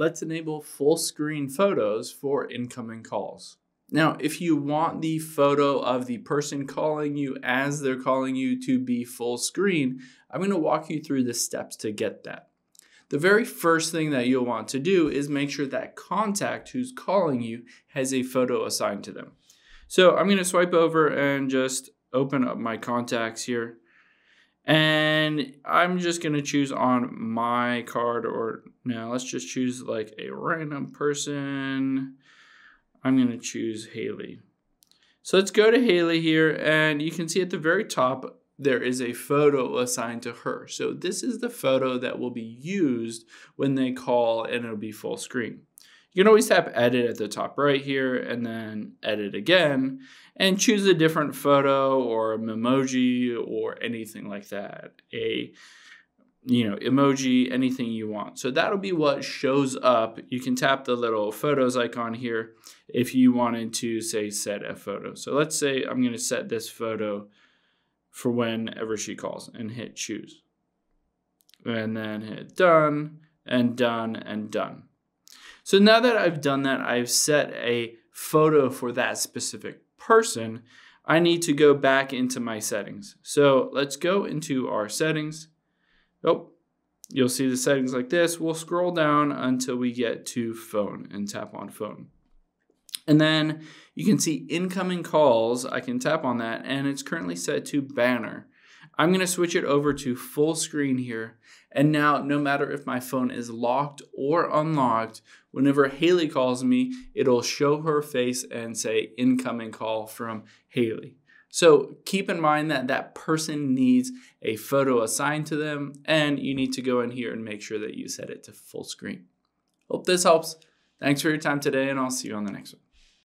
let's enable full screen photos for incoming calls. Now, if you want the photo of the person calling you as they're calling you to be full screen, I'm going to walk you through the steps to get that. The very first thing that you'll want to do is make sure that contact who's calling you has a photo assigned to them. So I'm going to swipe over and just open up my contacts here. And I'm just going to choose on my card or now let's just choose like a random person. I'm going to choose Haley. So let's go to Haley here and you can see at the very top there is a photo assigned to her. So this is the photo that will be used when they call and it'll be full screen. You can always tap edit at the top right here and then edit again and choose a different photo or emoji or anything like that. A you know, emoji, anything you want. So that'll be what shows up. You can tap the little photos icon here if you wanted to say set a photo. So let's say I'm going to set this photo for whenever she calls and hit choose. And then hit done and done and done. So now that I've done that, I've set a photo for that specific person. I need to go back into my settings. So let's go into our settings Oh, you'll see the settings like this. We'll scroll down until we get to phone and tap on phone. And then you can see incoming calls. I can tap on that and it's currently set to banner. I'm going to switch it over to full screen here. And now, no matter if my phone is locked or unlocked, whenever Haley calls me, it'll show her face and say incoming call from Haley. So keep in mind that that person needs a photo assigned to them, and you need to go in here and make sure that you set it to full screen. Hope this helps. Thanks for your time today, and I'll see you on the next one.